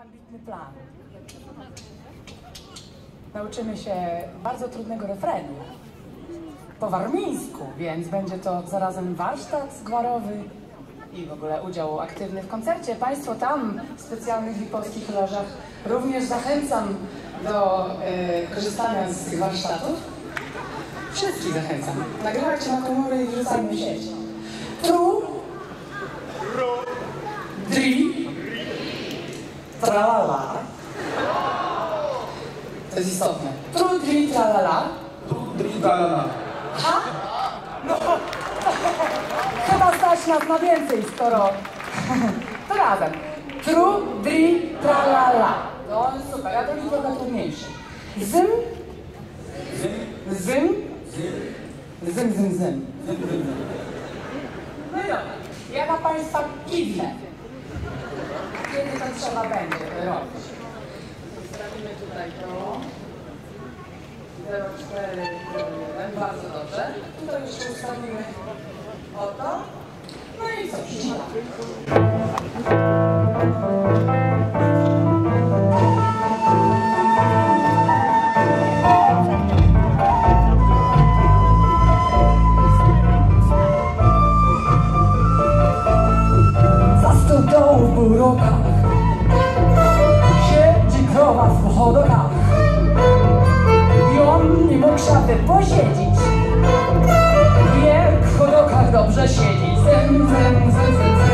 ambitny plan. Nauczymy się bardzo trudnego refrenu po warmińsku, więc będzie to zarazem warsztat gwarowy i w ogóle udział aktywny w koncercie. Państwo tam w specjalnych lipowskich lożach również zachęcam do e, korzystania z warsztatów. Wszystkich zachęcam. Nagrywajcie na komory i wrzucajmy sieć. Tru, dri, tralala. To jest istotne. Tru, dri, tralala. Drita Ha? No, chyba stać nas na więcej, skoro... To razem. Tru, dri, tra, la, la. No super, ja to trochę trudniejszy. Zym, zym, zym, zym, zym. No i dobra, ja na Państwa kiwnę. Kiedy to trzeba będzie robić. Zrobimy tutaj to. 0401, bardzo dobrze. Tutaj jeszcze ustawimy oto. No i co. burokach Siedzi krowa w chodokach I on nie mógł szafy posiedzieć. Jak w chodokach dobrze siedzi Zem, zem, zem, zem, zem